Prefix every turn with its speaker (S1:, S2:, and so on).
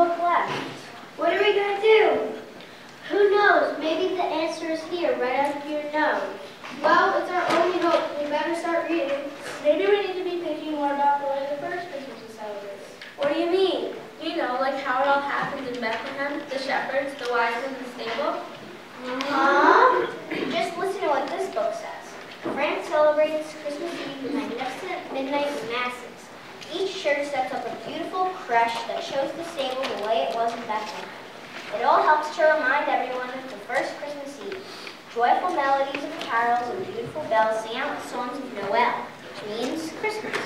S1: book left.
S2: What are we going to do?
S1: Who knows? Maybe the answer is here, right under your nose.
S2: Well, it's our only hope. We better start reading.
S3: Maybe we need to be thinking more about the way the first Christmas was celebrated.
S2: What do you mean?
S3: You know, like how it all happened in Bethlehem, the shepherds, the wise men the stable.
S1: Huh? Just listen to what this book says. France celebrates Christmas Eve with magnificent midnight masses. Each church sets up a beautiful creche that shows the stable the way it was in Bethlehem. It all helps to remind everyone of the first Christmas Eve. Joyful melodies of carols and beautiful bells sing out the songs of Noel, which means Christmas.